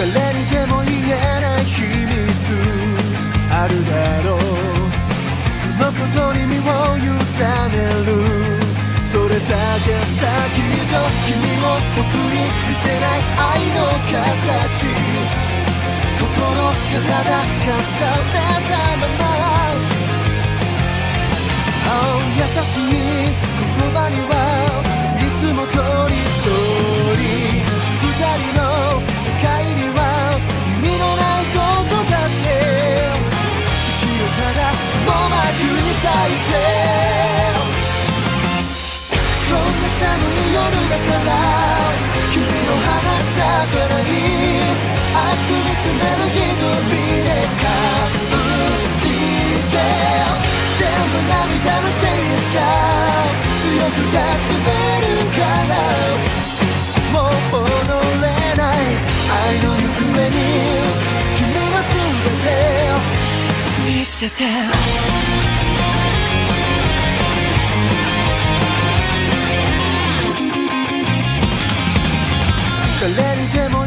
誰にでも言えない秘密あるだろう。このことに身を委ねる。それだけさきっと君も僕に見せない愛の形。心体重ねたまま、oh, 優しい言葉にだもまくに咲いて。せて誰にでも